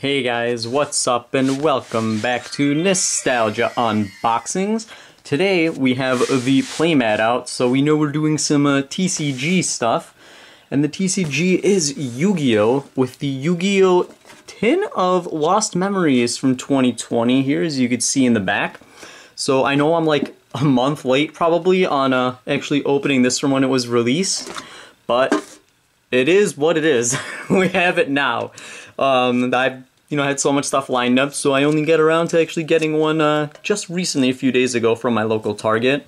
Hey guys, what's up and welcome back to Nostalgia Unboxings. Today we have the playmat out, so we know we're doing some uh, TCG stuff. And the TCG is Yu-Gi-Oh! with the Yu-Gi-Oh! Tin of Lost Memories from 2020 here, as you can see in the back. So I know I'm like a month late probably on uh, actually opening this from when it was released, but it is what it is. we have it now. Um, I've you know I had so much stuff lined up, so I only get around to actually getting one uh, just recently, a few days ago, from my local Target.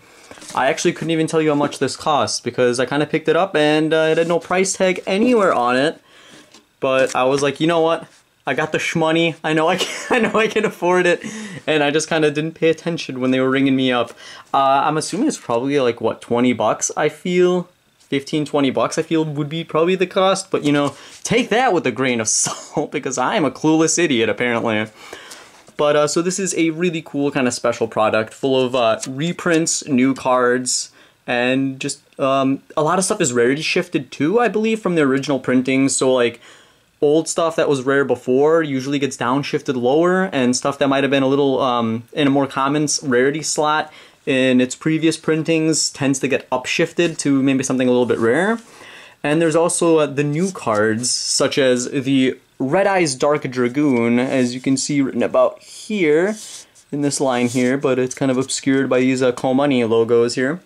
I actually couldn't even tell you how much this cost because I kind of picked it up and uh, it had no price tag anywhere on it. But I was like, you know what? I got the shmoney. I know I can, I know I can afford it, and I just kind of didn't pay attention when they were ringing me up. Uh, I'm assuming it's probably like what 20 bucks. I feel 15, 20 bucks, I feel would be probably the cost. But you know, take that with a grain of salt because I am a clueless idiot apparently. But uh, so this is a really cool kind of special product full of uh, reprints, new cards, and just um, a lot of stuff is rarity shifted too, I believe, from the original printings. So like old stuff that was rare before usually gets downshifted lower, and stuff that might have been a little um, in a more common rarity slot in its previous printings tends to get upshifted to maybe something a little bit rare. And there's also uh, the new cards, such as the Red Eyes Dark Dragoon, as you can see written about here in this line here, but it's kind of obscured by these uh, Konami logos here.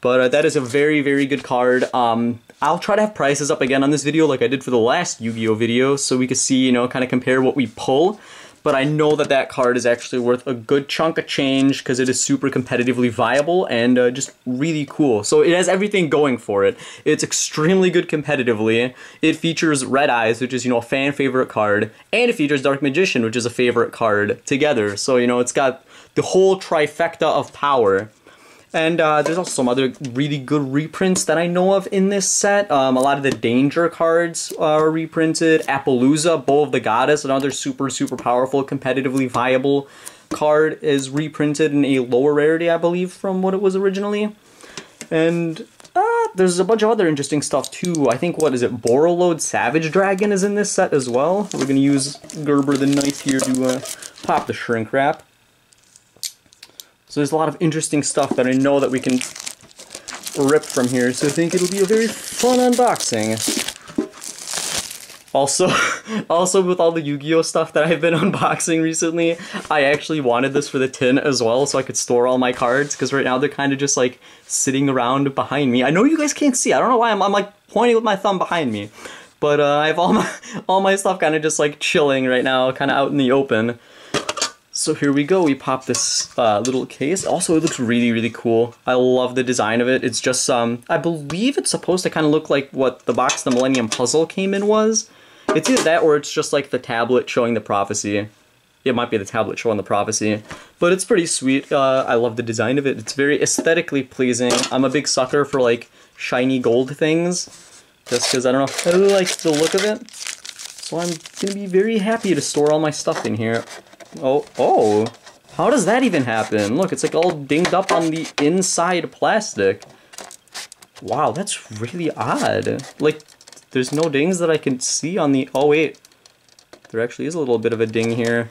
But uh, that is a very, very good card. Um, I'll try to have prices up again on this video like I did for the last Yu-Gi-Oh video, so we could see, you know, kind of compare what we pull but I know that that card is actually worth a good chunk of change because it is super competitively viable and uh, just really cool. So it has everything going for it. It's extremely good competitively. It features Red Eyes, which is, you know, a fan favorite card, and it features Dark Magician, which is a favorite card together. So, you know, it's got the whole trifecta of power. And uh, there's also some other really good reprints that I know of in this set. Um, a lot of the Danger cards are reprinted. Apollousa, Bow of the Goddess, another super, super powerful, competitively viable card is reprinted in a lower rarity, I believe, from what it was originally. And uh, there's a bunch of other interesting stuff too. I think, what is it, Borreload Savage Dragon is in this set as well. We're going to use Gerber the knife here to uh, pop the shrink wrap. So there's a lot of interesting stuff that I know that we can rip from here, so I think it'll be a very fun unboxing. Also, also with all the Yu-Gi-Oh stuff that I've been unboxing recently, I actually wanted this for the tin as well so I could store all my cards because right now they're kind of just like sitting around behind me. I know you guys can't see. I don't know why I'm, I'm like pointing with my thumb behind me. But uh, I have all my all my stuff kind of just like chilling right now, kind of out in the open. So here we go, we pop this uh, little case. Also, it looks really, really cool. I love the design of it. It's just, um, I believe it's supposed to kind of look like what the box the Millennium Puzzle came in was. It's either that or it's just like the tablet showing the prophecy. It might be the tablet showing the prophecy. But it's pretty sweet. Uh, I love the design of it. It's very aesthetically pleasing. I'm a big sucker for like shiny gold things. Just because, I don't know, I really like the look of it. So I'm to be very happy to store all my stuff in here. Oh, oh. How does that even happen? Look, it's like all dinged up on the inside plastic. Wow, that's really odd. Like, there's no dings that I can see on the... Oh, wait. There actually is a little bit of a ding here.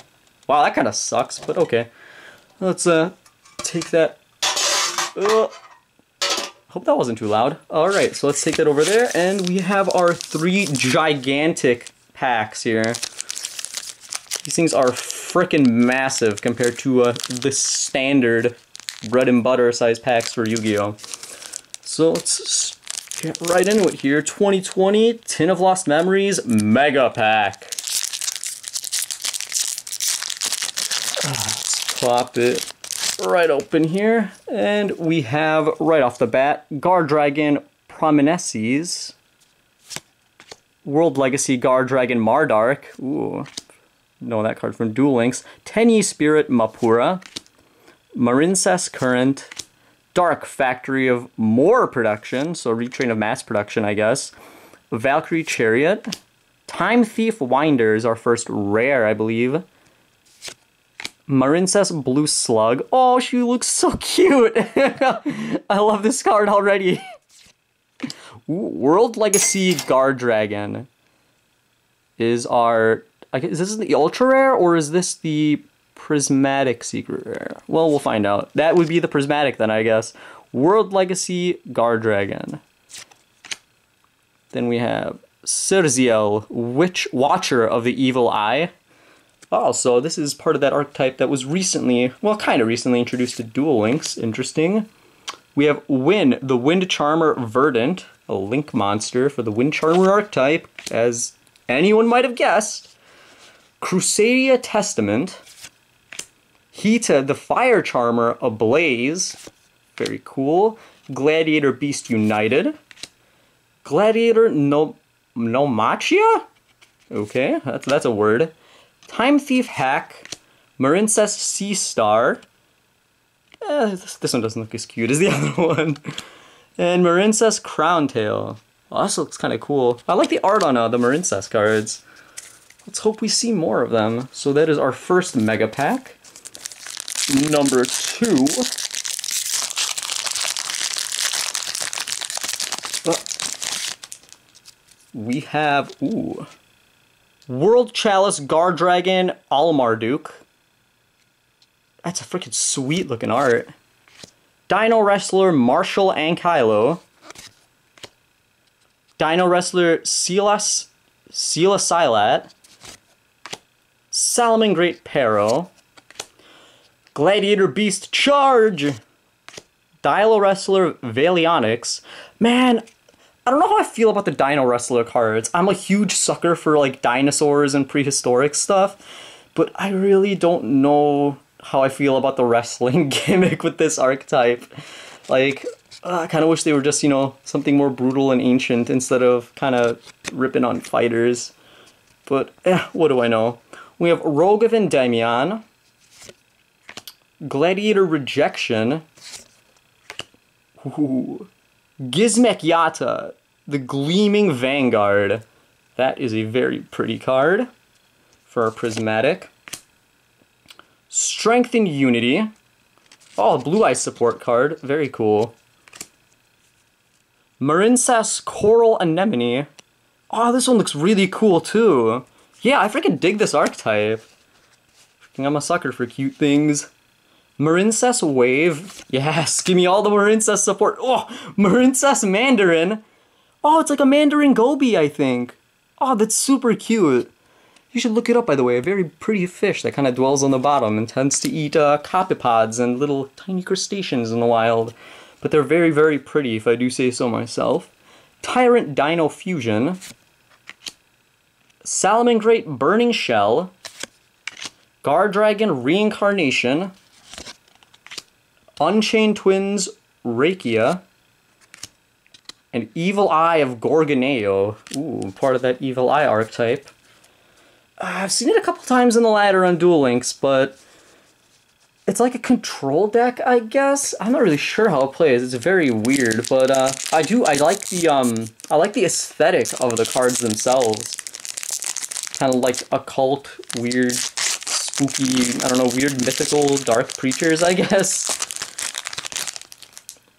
Wow, that kind of sucks, but okay. Let's uh take that... Uh, hope that wasn't too loud. Alright, so let's take that over there, and we have our three gigantic packs here. These things are freaking massive compared to uh, the standard bread and butter size packs for Yu-Gi-Oh! So let's get right into it here. 2020 Tin of Lost Memories Mega Pack. Let's pop it right open here. And we have, right off the bat, Guardragon Promineses. World Legacy Guardragon Mardark. Ooh, know that card from Duel Links. Tenyi Spirit Mapura, Marincess Current, Dark Factory of More Production, so retrain of mass production, I guess. Valkyrie Chariot, Time Thief Winder is our first rare, I believe. Marincess Blue Slug. Oh, she looks so cute. I love this card already. Ooh, World Legacy Guard Dragon is our I guess, is this the ultra rare or is this the prismatic secret rare? Well, we'll find out. That would be the prismatic then, I guess. World Legacy Guard Dragon. Then we have Serziel, Witch Watcher of the Evil Eye. Oh, so this is part of that archetype that was recently, well, kind of recently introduced to Duel Links. Interesting. We have Wynn, the Wind Charmer Verdant, a link monster for the Wind Charmer archetype, as anyone might have guessed. Crusadia Testament. Hiita, the Fire Charmer Ablaze. Very cool. Gladiator Beast United. Gladiator no Nomachia? Okay, that's that's a word. Time Thief Hack. Marincess Sea Star. Eh, this, this, one doesn't look as cute as the other one. And Marincess Crown Tail. Well, this looks kind of cool. I like the art on uh, the Marincess cards. Let's hope we see more of them. So that is our first Mega Pack. Number two. Uh, we have, ooh, World Chalice Guardragon Almarduke. That's a freaking sweet looking art. Dino Wrestler Marshall Ankylo. Dino Wrestler Silas Silat. Salamangreat Peril, Gladiator Beast Charge. Dino Wrestler Valeonyx. Man, I don't know how I feel about the Dino Wrestler cards. I'm a huge sucker for like dinosaurs and prehistoric stuff, but I really don't know how I feel about the wrestling gimmick with this archetype. Like, uh, I kind of wish they were just, you know, something more brutal and ancient instead of kind of ripping on fighters. But, eh, what do I know? We have Rogue of Endymion, Gladiator Rejection. Gizmek Yata, the Gleaming Vanguard. That is a very pretty card for our Prismatic. Strength and Unity. Oh, Blue Eye support card. Very cool. Marincess Coral Anemone. Oh, this one looks really cool too. Yeah, I freaking dig this archetype. I'm a sucker for cute things. Marincess Wave. Yes, give me all the Marincess support. Oh, Marincess Mandarin. Oh, it's like a Mandarin Goby, I think. Oh, that's super cute. You should look it up, by the way. A very pretty fish that kind of dwells on the bottom and tends to eat uh, copepods and little tiny crustaceans in the wild. But they're very, very pretty, if I do say so myself. Tyrant Dino Fusion. Salamangreat Burning Shell. Guardragon Reincarnation. Unchained Twins Rakia, and Evil Eye of Gorgoneo. Ooh, part of that Evil Eye archetype. Uh, I've seen it a couple times in the ladder on Duel Links, but it's like a control deck, I guess. I'm not really sure how it plays. It's very weird, but uh, I do. I like the um. I like the aesthetic of the cards themselves. Kind of like occult, weird, spooky. I don't know, weird mythical dark creatures. I guess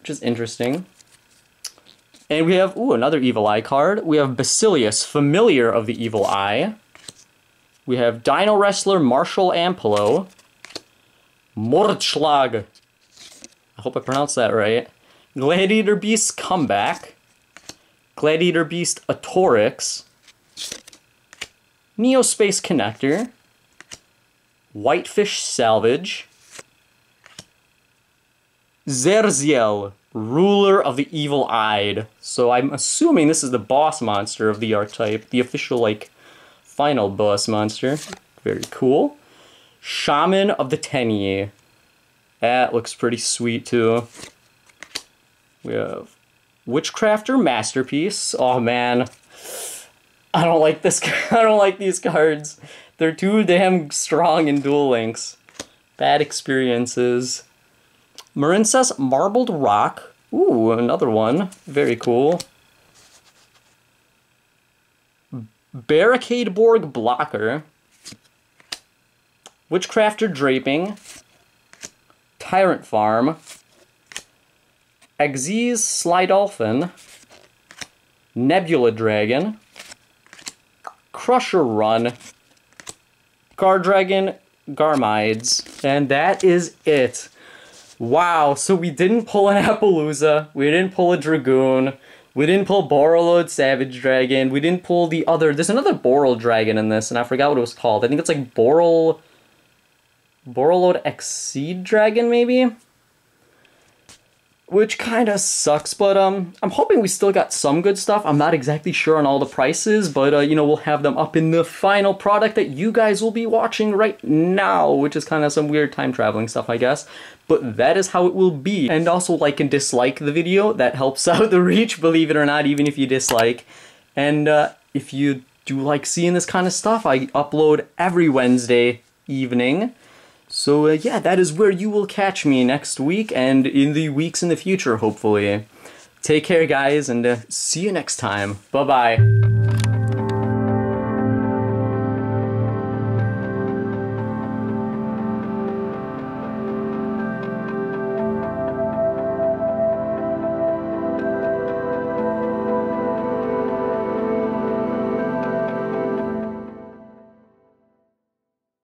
which is interesting. And we have, ooh, another Evil Eye card. We have Basilius, Familiar of the Evil Eye. We have Dino Wrestler Martial Ampelo. Mordschlag. I hope I pronounced that right. Gladiator Beast Comeback. Gladiator Beast Atorix. Neospace Connector. Whitefish Salvage. Zerziel, ruler of the evil eyed. So I'm assuming this is the boss monster of the archetype, the official, like, final boss monster. Very cool. Shaman of the Tenyi. That looks pretty sweet, too. We have Witchcrafter Masterpiece. Oh, man. I don't like this. I don't like these cards. They're too damn strong in Duel Links. Bad experiences. Marincess Marbled Rock. Ooh, another one. Very cool. Barricade Borg Blocker. Witchcrafter Draping. Tyrant Farm. Xyz Slydolphin. Nebula Dragon. Crusher Run. Guardragon, Garmides, and that is it. Wow, so we didn't pull an Apollousa, we didn't pull a Dragoon, we didn't pull Borreload Savage Dragon, we didn't pull the other, there's another Boral Dragon in this, and I forgot what it was called. I think it's like Boral, Borreload Exceed Dragon, maybe? Which kind of sucks but um i'm hoping we still got some good stuff. I'm not exactly sure on all the prices but uh, you know we'll have them up in the final product that you guys will be watching right now which is kind of some weird time traveling stuff i guess. But that is how it will be. And also like and dislike the video. That helps out the reach believe it or not even if you dislike. And uh, if you do like seeing this kind of stuff i upload every wednesday evening so uh, yeah, that is where you will catch me next week and in the weeks in the future, hopefully. Take care, guys, and uh, see you next time. Bye-bye.